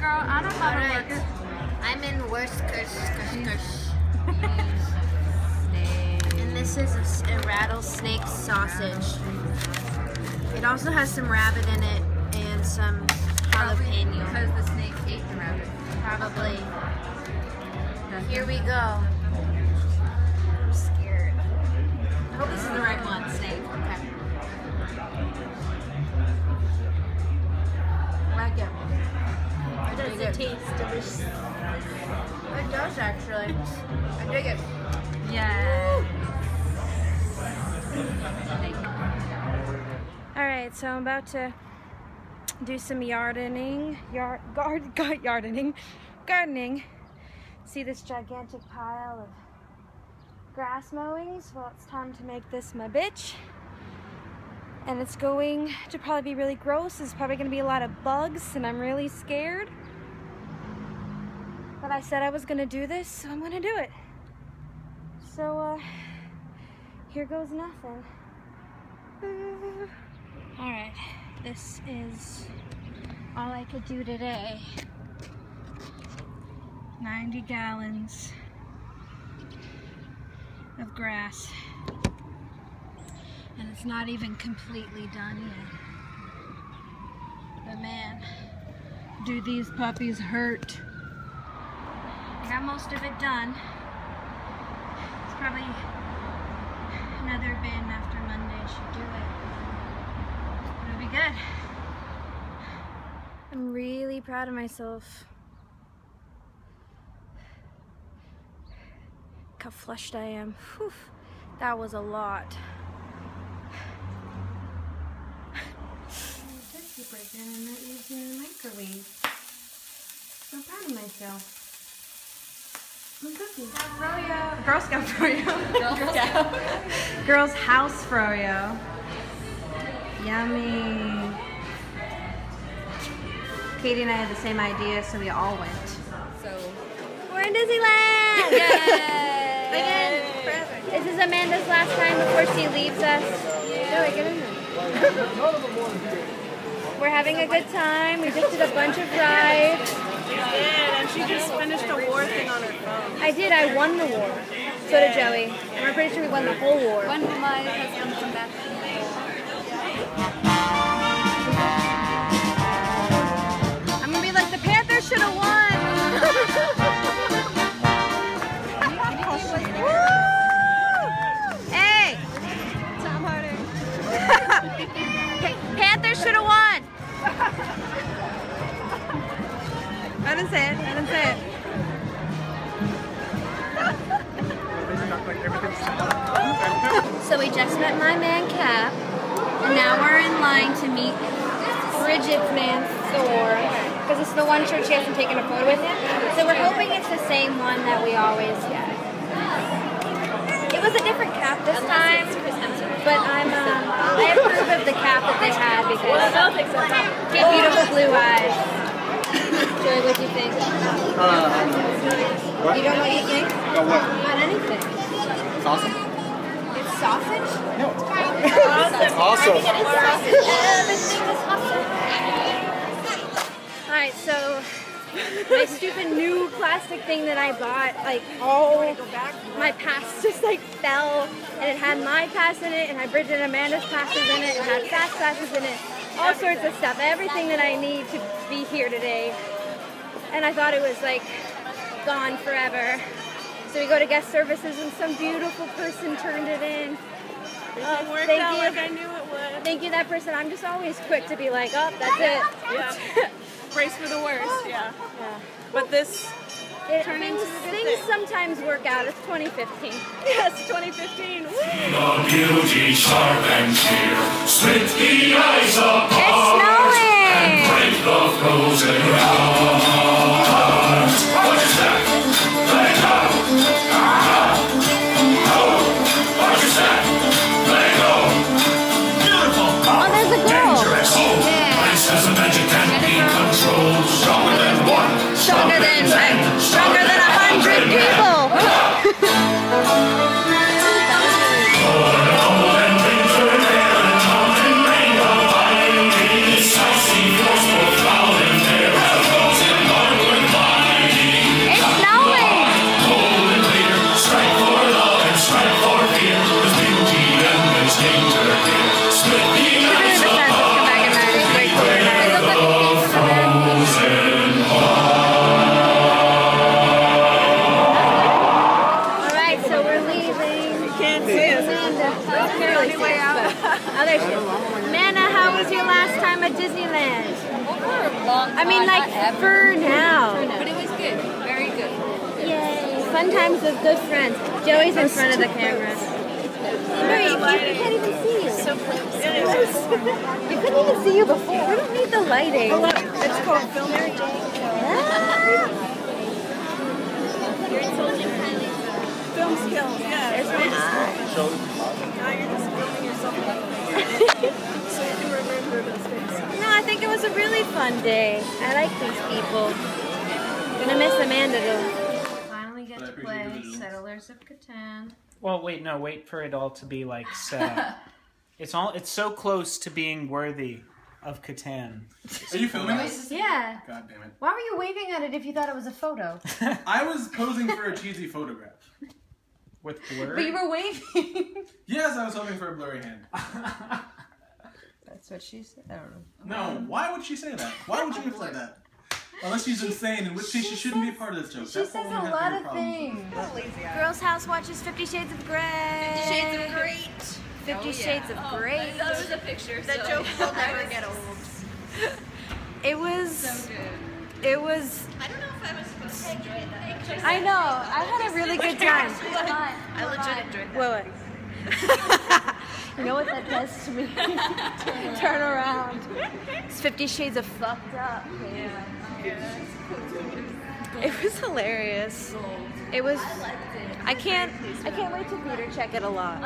Girl, I don't know how to Alright. work. I'm in worst curse, curse, mm. curse. And this is a, a rattlesnake sausage. It also has some rabbit in it and some jalapeno. Because the snake ate the rabbit. Probably. Here we go. I'm scared. I hope this is the right one, snake. Does it taste delicious? It does actually. I dig it. Yeah. All right, so I'm about to do some gardening, yard, guard, guard, gardening, gardening. See this gigantic pile of grass mowings? Well, it's time to make this my bitch. And it's going to probably be really gross. There's probably going to be a lot of bugs, and I'm really scared. But I said I was to do this, so I'm to do it. So, uh, here goes nothing. All right, this is all I could do today. 90 gallons of grass. And it's not even completely done yet. But man, do these puppies hurt. Got most of it done. It's probably another bin after Monday should do it. It'll be good. I'm really proud of myself. Look how flushed I am. Whew, that was a lot. Cookie breaker and not used in the microwave. So proud of myself. My cookie. Froyo. Girl Scout Froyo. Girl Scout. Girls House Froyo. Yummy. Katie and I had the same idea, so we all went. So, We're in Disneyland! Again, this is Amanda's last time before she leaves us. Joey, get in there. We're having a good time. We just did a bunch of rides. And she just finished a war thing on her phone. I did. I won the war. So did Joey. And we're pretty sure we won the whole war. when will my husband come back just met my man Cap, and now we're in line to meet Bridget's man Thor, because it's the one church she hasn't taken a photo with him. So we're hoping it's the same one that we always get. It was a different cap this time, but I'm um, I approve of the cap that they had because she had beautiful blue eyes. Joey, what do you think? You don't know what you think? About anything. It's awesome. It's sausage? No, it's awesome. Everything is awesome. Alright, so my stupid new plastic thing that I bought, like all my pass just like fell and it had my pass in it, and had Bridget and Amanda's passes in it, and had fast passes in it, all sorts of stuff, everything that I need to be here today. And I thought it was like gone forever. So we go to guest services and some beautiful person turned it in. Uh, Worked thank out you. like I knew it would. Thank you, that person. I'm just always quick to be like, oh, that's it. Yeah. Brace for the worst, yeah. Yeah. But this, It, Turn things into good things thing. sometimes work out. It's 2015. yes, 2015. Woo! The beauty sharp and clear, split the eyes apart, It's snowing! break the frozen man other. Nana, how was your last time at Disneyland? Well, for a long time. I mean, like for now. But it was good. Very good. Yay! Fun times with good friends. Joey's in front of the camera. Sorry, you We can't even see you. So close. You couldn't even see you before. We don't need the lighting. Oh, look. It's called filming. Yeah. Film skills. Now you're just filming yourself so you can remember those things. No, I think it was a really fun day. I like these people. Gonna miss Amanda though. Finally get to play Settlers of Catan. Well, wait, no, wait for it all to be like set. it's all. It's so close to being worthy of Catan. Are you filming this? Yeah. God damn it. Why were you waving at it if you thought it was a photo? I was posing for a cheesy photograph. With blur. But you were waving. Yes, I was hoping for a blurry hand. That's what she said. I don't know. No, um, why would she say that? Why would you have said that? Unless she's insane, in which case she shouldn't be a part of this joke. She That's says a lot of things. Girls' House watches Fifty Shades of Grey. Fifty Shades of Great. Fifty oh, Shades of oh, Grey. That was a picture. That so joke will never get old. It was. So good. It was. I don't know if I was supposed to enjoy that. I know. I had a really good time. I legit enjoyed that. Wait, wait. you know what that does to me? Turn around. It's Fifty Shades of fucked up. It was hilarious. It was. I can't. I can't wait to theater check it a lot.